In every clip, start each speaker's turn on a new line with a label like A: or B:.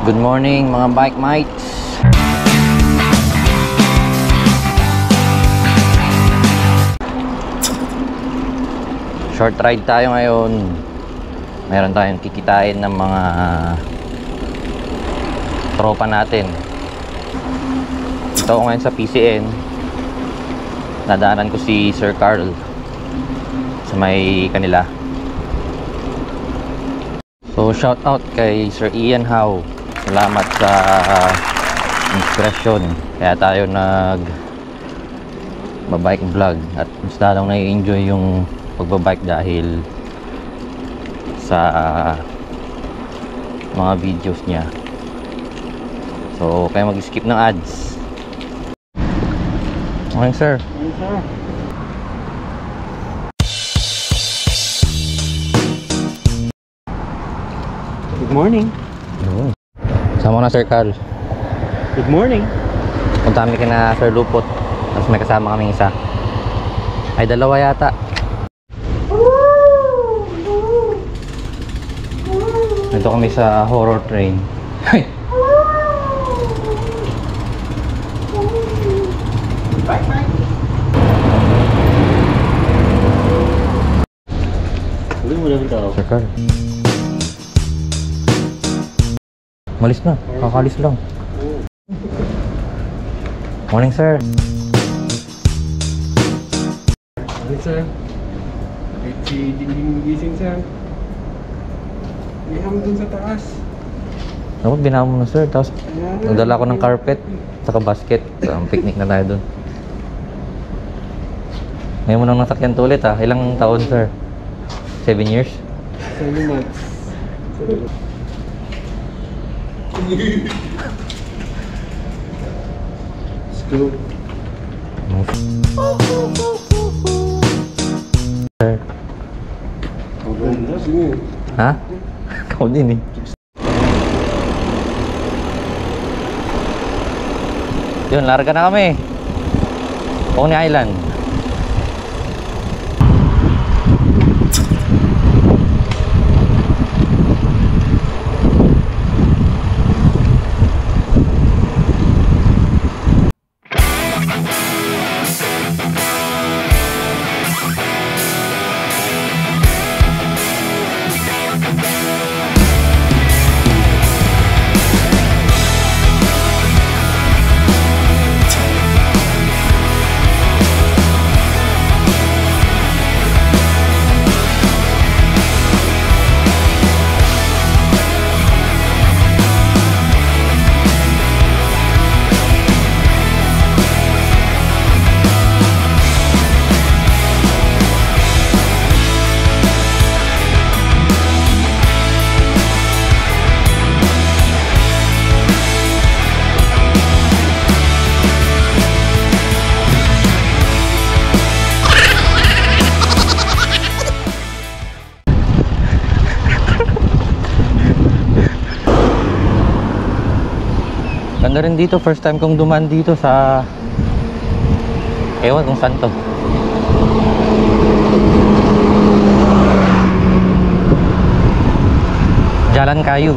A: Good morning mga bike mates. Short ride tayo ngayon. Meron tayong kikitain ng mga tropa natin. Ito ngayon sa PCN. Nadaanan ko si Sir Carl sa may kanila. So shout out kay Sir Ian Howe. Salamat sa inspirasyon. Kaya tayo nag babike vlog at mas lalong nai-enjoy yung pagbabike dahil sa mga videos niya. So, kaya mag-skip ng ads. Morning, sir.
B: Yes, sir. Good morning.
A: Yun. Sama na, Sir Carl.
B: Good morning.
A: Punta kami kina Sir Lupot. Tapos may kasama kaming isa. Ay, dalawa yata. Ito kami sa horror train. Ay!
B: Uwi mo lang ito.
A: Sir Carl. Malis na. Kakalis lang. Morning, sir.
B: Ano, sir? Kahit si Dingding gising, sir. May ham dun sa taas.
A: Ako, binawa mo na, sir. Tapos, nagdala ko ng carpet. Saka basket. So, ang picnic na tayo dun. Ngayon mo nang nasakyan to ulit, ah. Ilang taon, sir? Seven years?
B: Seven months. Seven. Let's go.
A: Sir.
B: Ang ganda. Sige.
A: Ha? Ikaw din, eh. Yun, larga na kami. Pony Island. Dito. First time kong duman dito sa... Ewan kung saan to. Jalan Kayu.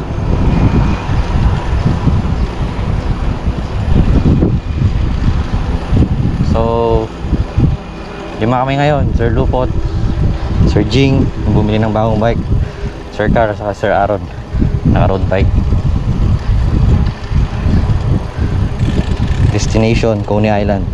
A: So, lima kami ngayon. Sir Lupot, Sir Jing, bumili ng bagong bike. Sir Car, saka Sir Aaron. Naka-road bike. Destination, Coney Island.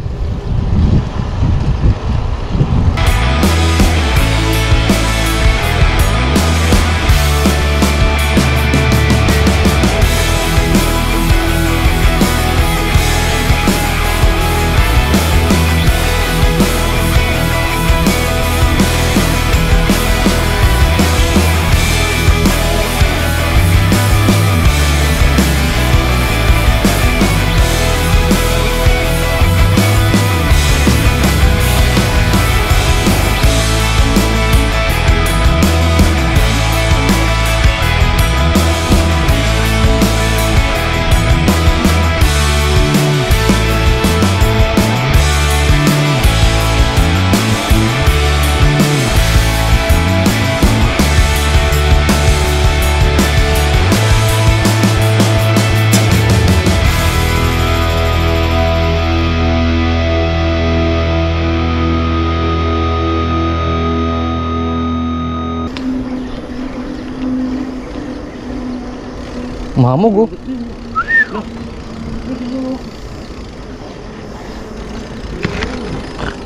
A: Mahamog oh.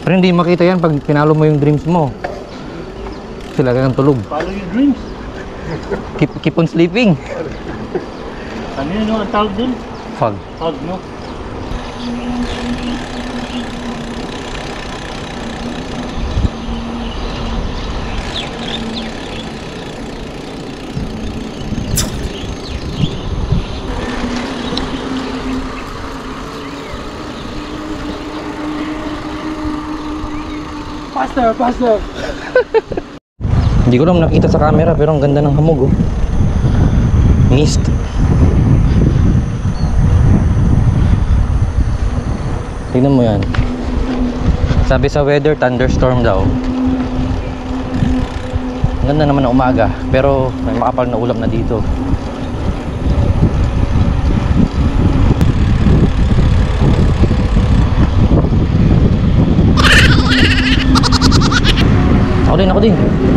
A: Pero hindi makita yan pag pinalo mo yung dreams mo. Sila kang tulog.
C: Follow your dreams.
A: Keep, keep on sleeping.
C: Ano yun? Ang tawag dun?
A: Fog.
C: Fog, no?
B: Faster, faster!
A: Hindi ko lang nakita sa camera pero ang ganda ng hamog oh. Mist. Tingnan mo yan. Sabi sa weather, thunderstorm daw. Ang ganda naman ng umaga, pero may makapal na ulap na dito. Ako din, ako din.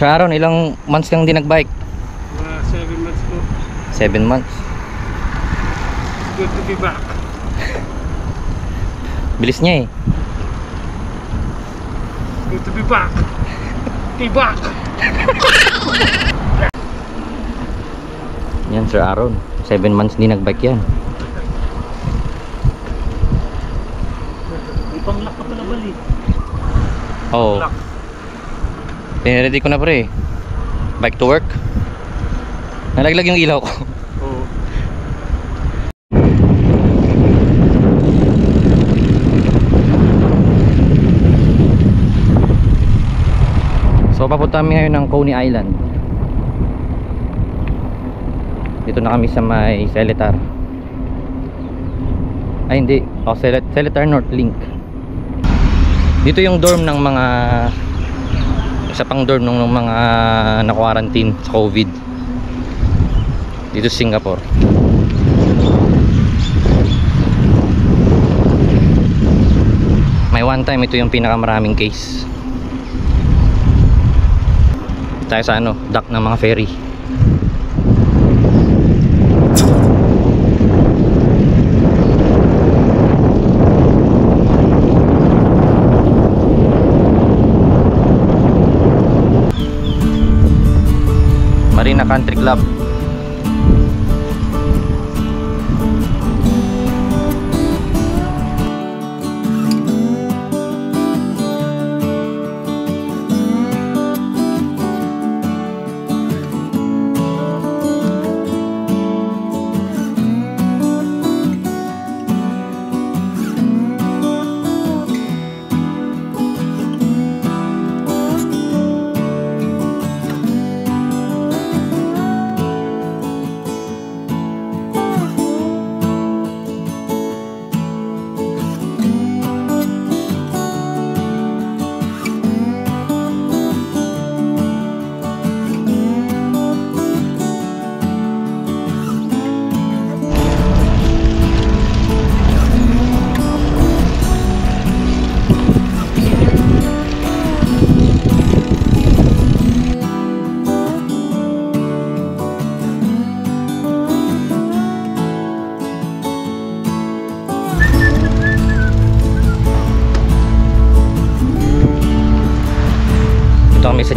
A: Sir Aaron, ilang months kang di nagbike?
B: Mga 7 months po.
A: 7 months.
B: It's good to be back.
A: Bilis niya eh.
B: Good to be back. Be back.
A: Yan Sir Aaron. 7 months di nagbike yan.
C: May pang-lock ka pala bali.
A: Oo.
B: Lock.
A: Ready ko na pre. Bike to work. Nalaglag yung ilaw ko.
B: Oo.
A: So papunta kami ngayon ng Coney Island. Dito na kami sa may Seletar. Ay hindi, oh, Selet Seletar North Link. Dito yung dorm ng mga isa pang dorm ng, ng mga na-quarantine sa COVID. Dito sa Singapore. May one time ito yung pinakamaraming case. tayo sa ano, dock ng mga ferry. Marina Country Club.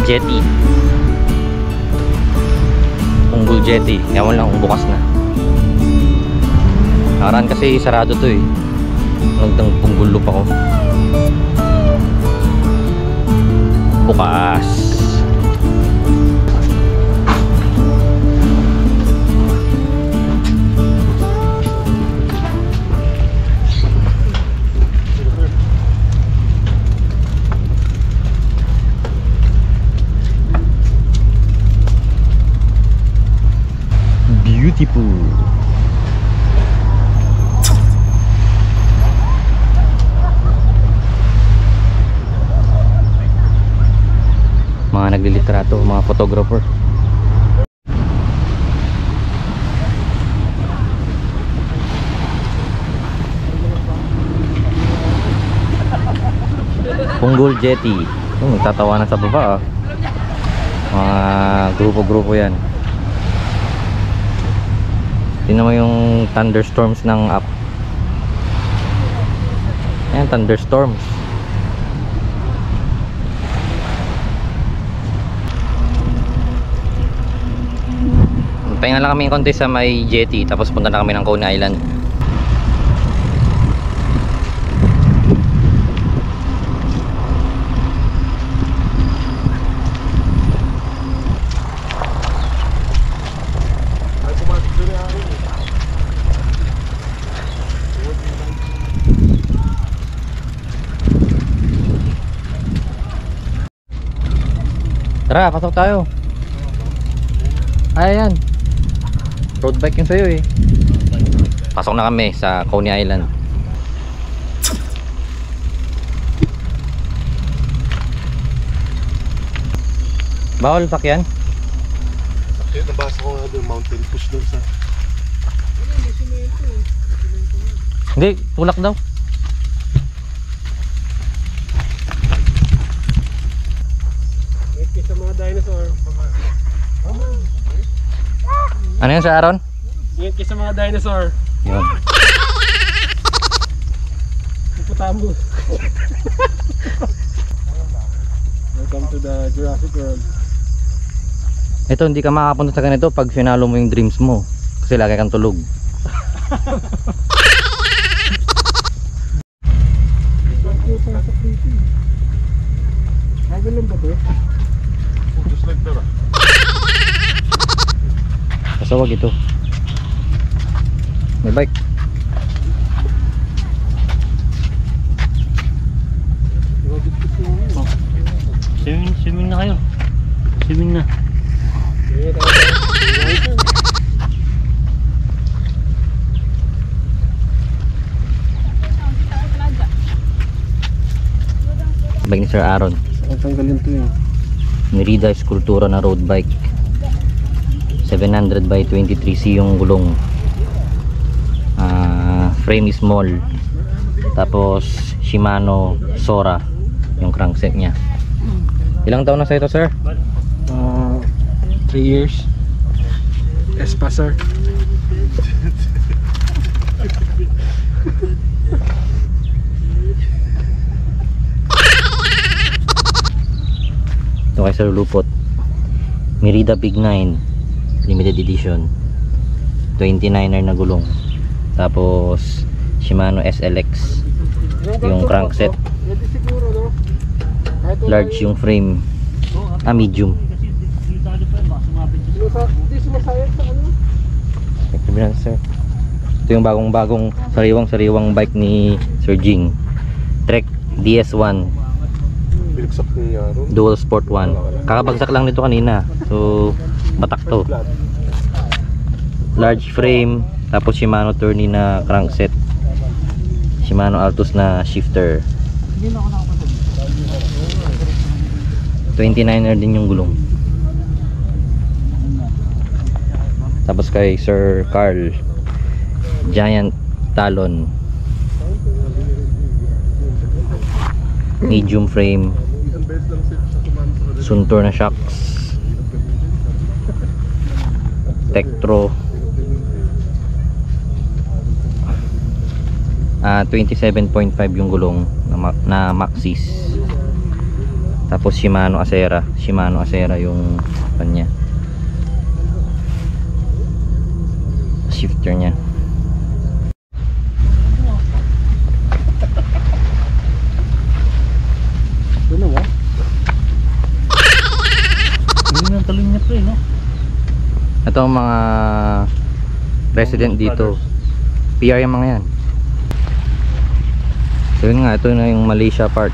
A: Jetty. Punggol jetty. Ewan lang kung bukas na. Nakaraan kasi sarado to eh. Nagdang punggol loop ako. Bukas. Photographer. Punggol Jetty. Oh, nagtatawanan sa baba ah. Mga grupo-grupo yan. Tingnan mo yung thunderstorms ng app. Ayan, thunderstorms. Pahinga lang kami konti sa may jetty tapos punta na kami ng Coney Island. Tara, pasok tayo. Ay, ayan. Road bike yung sa'yo eh. Pasok na kami sa Coney Island. Bawal sakyan?
D: Kaya nabasa ko nga doon, mountain push doon sa...
A: Hindi, tulak daw.
B: Ito sa mga dinosaur. dinosaur.
A: Ano yun sa Aaron?
B: Ingat kayo sa mga dinosaur.
A: Yun.
B: Hippopotamus. Welcome to the Jurassic World.
A: Ito, hindi ka makapunta sa ganito pag finalo mo yung dreams mo. Kasi lagi kang tulog. Kasawag ito. May bike.
C: Swimming, swimming na kayo. Swimming na.
A: Bike ni Sir Aaron.
B: Ang tanggalin to eh.
A: Merida Eskultura na road bike. 700 by 23C yung gulong. Ah, frame is small. Tapos Shimano Sora yung crankset niya. Ilang taon na sa ito, sir?
B: Uh, 3 years. Espa, sir.
A: Ito kay Sir Lupot. Merida Big 9 limited edition. 29er na gulong. Tapos Shimano SLX yung crankset. Large yung frame. Ah, medium. Ito yung bagong-bagong sariwang-sariwang bike ni Sir Jing. Trek DS1
D: Binagsak ni Aaron.
A: Dual Sport 1. Kakabagsak lang nito kanina. So, batak to. Large frame, tapos Shimano Tourney na crankset. Shimano Altus na shifter. 29er din yung gulong. Tapos kay Sir Carl, Giant Talon. Medium frame,
D: Isang beses lang siya siya kumano sa kanila.
A: Suntour na shocks. Tektro. Ah, 27.5 yung gulong na, na Maxis. Tapos Shimano Acera, Shimano Acera yung kanya. Shifter niya.
B: Doon na,
C: Hindi nang talon niya pre, no?
A: Ito ang mga resident dito. PR yung mga yan. So yun nga, ito na yung Malaysia part.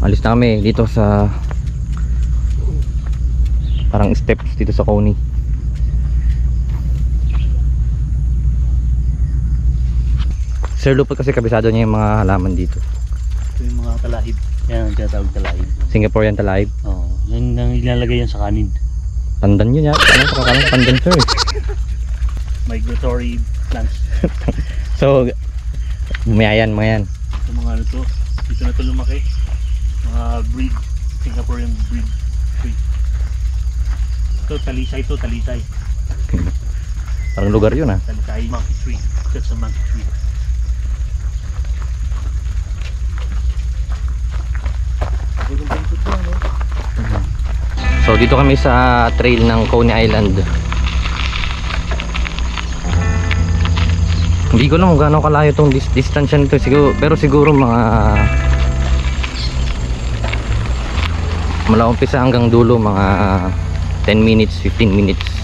A: Alis na kami dito sa parang steps dito sa Coney. Sir Lupot kasi kabisado niya yung mga halaman dito.
C: Ito yung mga talahib. Yan ang tinatawag talahib.
A: Singaporean Talahib.
C: Oo. Yan ang ilalagay yan sa kanin.
A: Pandan yun yan. Ano sa kakalang pandan sir? eh.
C: Migratory plants.
A: So, bumayayan mga yan.
C: Ito mga ano to. Dito na to lumaki. Mga breed. Singaporean breed. Tree. Ito talisay to, talisay.
A: Parang lugar yun ah.
C: Talisay monkey tree. That's a monkey tree.
A: So, dito kami sa trail ng Coney Island. Hindi ko alam kung gaano kalayo tong dis distance nito. Siguro, pero siguro mga mula umpisa hanggang dulo mga 10 minutes, 15 minutes.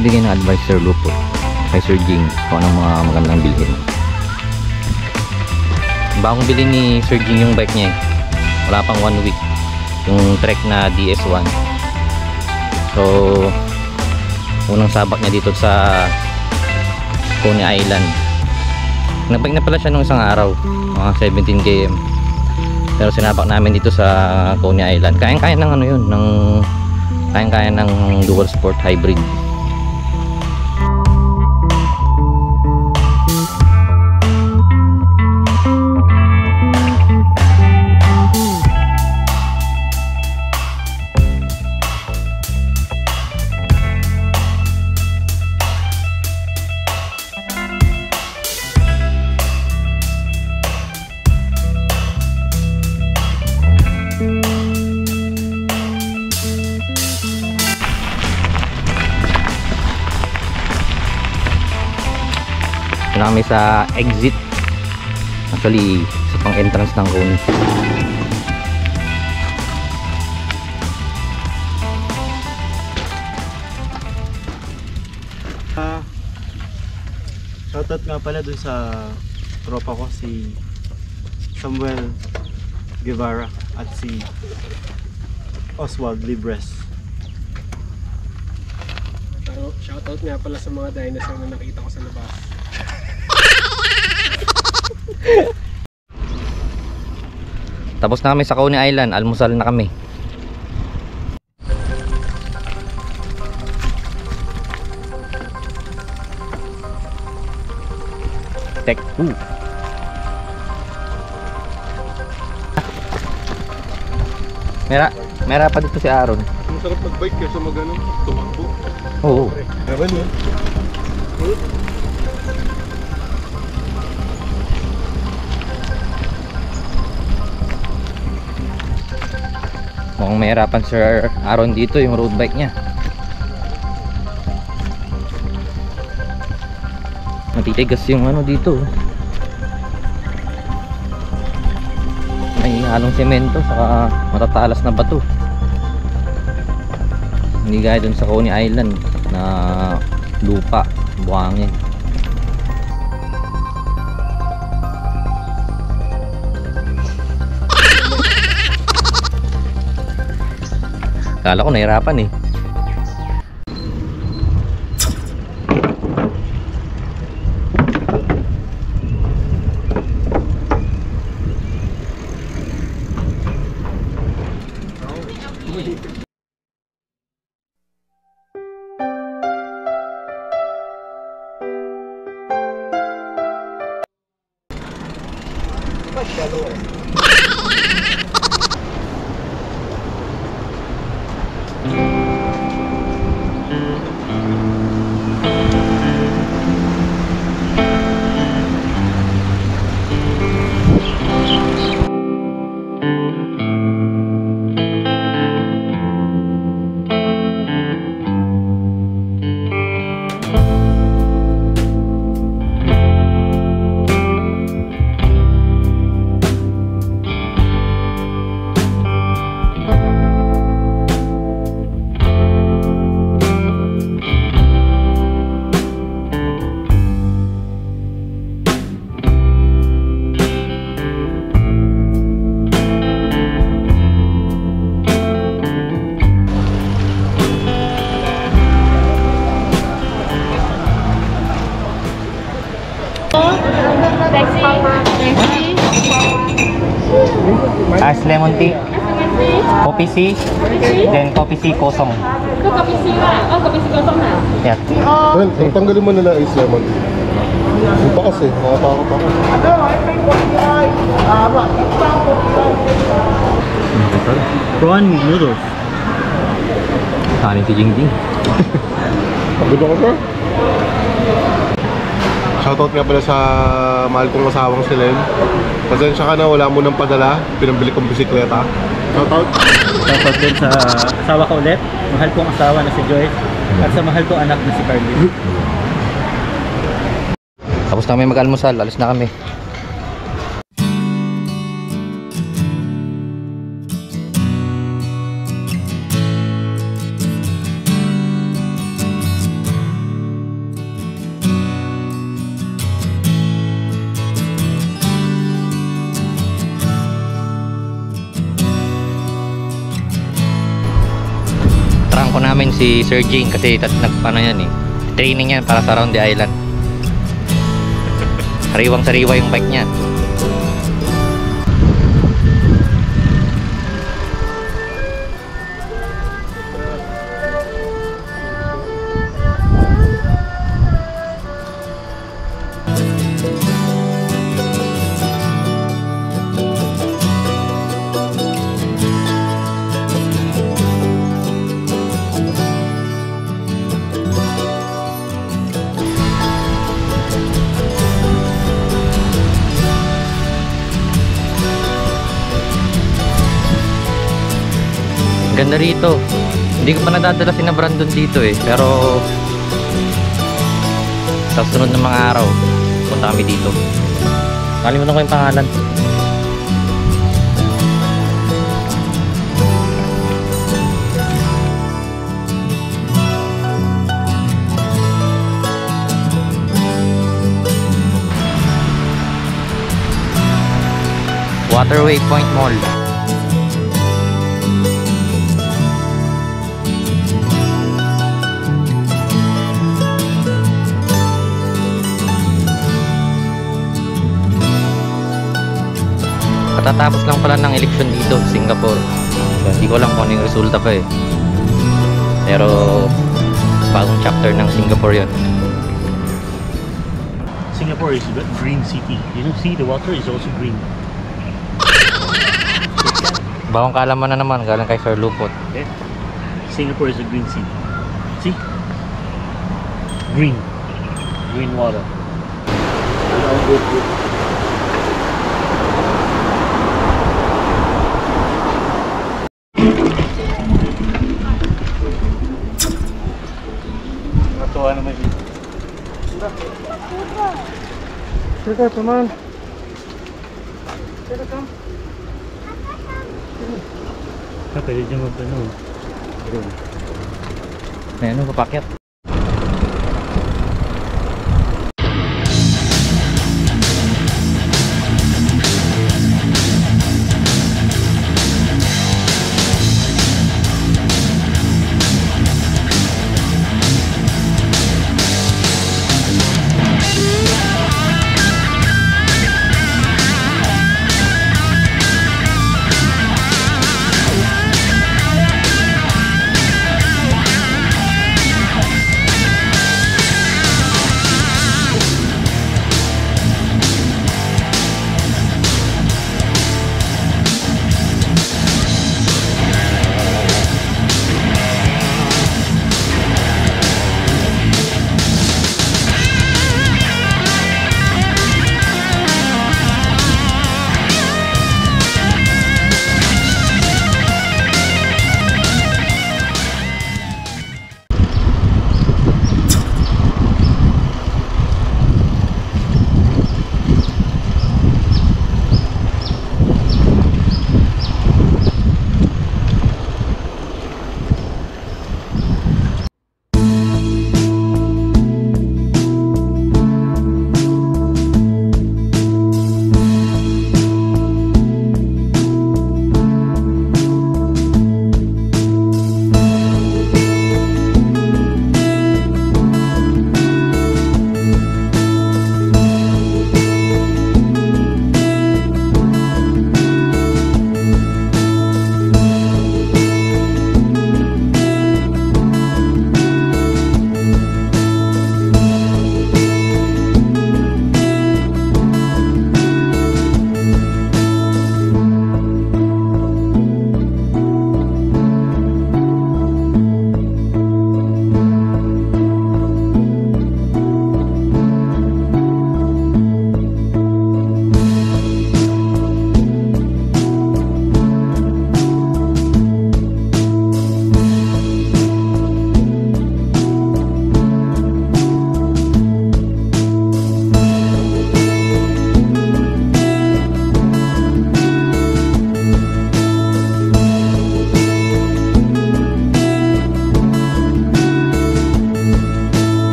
A: Bibigyan ng advice Sir Lupo kay Sir Jing kung anong mga magandang bilhin. Bagong bili ni Sir Jing yung bike niya eh. Wala pang one week. Yung Trek na DS1. So, unang sabak niya dito sa Coney Island. Nagbike na pala siya nung isang araw. Mga 17 km. Pero sinabak namin dito sa Coney Island. Kayang-kaya ng ano yun, ng kayang-kaya ng dual sport hybrid. Na kami sa exit. Actually, sa pang entrance ng Coney.
E: Ah, shoutout nga pala dun sa tropa ko si Samuel Guevara at si Oswald Libres.
B: Shoutout nga pala sa mga dinosaur na nakita ko sa labas.
A: Tapos na kami sa Coney Island. Almusal na kami. Tech 2. Mera, mera pa dito si Aaron.
D: Masarap mag-bike kaysa mag-ano, tumakbo.
A: Oo.
D: Ewan yun.
A: Mukhang mahirapan Sir Aaron dito yung road bike niya. Matitigas yung ano dito. May halong semento saka matatalas na bato. Hindi gaya dun sa Coney Island na lupa, buhangin. Kala ko nahirapan eh. Ice lemon tea. Kopi C. Then kopi C kosong.
F: Ito kopi C ba? Oh, kopi C kosong na.
A: Yeah.
D: Oh. Well, tanggalin mo nila ice lemon tea. Yung pakas eh. Nakapako pa. Ano?
E: Prawn noodles.
A: Kanin si Jingjing.
D: Pagod ako sir. Shoutout nga pala sa mahal kong asawang si Len. Pasensya ka na, wala mo nang padala. Pinambili kong bisikleta. Shoutout.
E: Shoutout din sa asawa ko ulit. Mahal kong asawa na si Joyce. At sa mahal kong anak na si Carly.
A: Tapos na kami mag-almusal, alis na kami. Namin si Sir Jane kasi tat nagpano yan eh. Training yan para sa Round the Island. Sariwang sariwa yung bike niya. Ang Ganda rito. Hindi ko pa nadadala si na Brandon dito eh. Pero sa sunod ng mga araw, punta kami dito. Kalimutan ko yung pangalan. Waterway Point Mall. Katatapos lang pala ng eleksyon dito sa Singapore. So, hindi ko alam kung ano yung resulta pa eh. Pero bagong chapter ng Singapore yun.
C: Singapore is a green city. You see the water is also green.
A: Bagong kalaman na naman galing kay Sir Lupot.
C: Okay? Singapore is a green city. See? Green. Green water.
B: Teka, teman.
C: Ah, pwede dyan mag ano.
A: May ano, papakyat.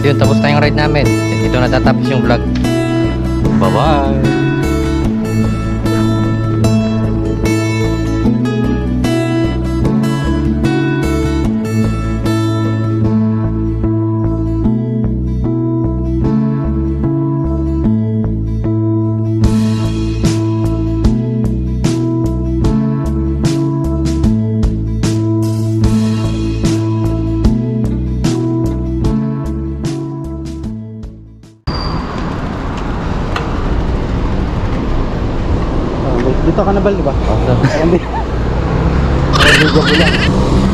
A: Yun, tapos na yung ride namin. Ito na tatapos yung vlog. Bye-bye!
E: Dito ka na ba, di ba? Oo. Hindi. Video ko lang.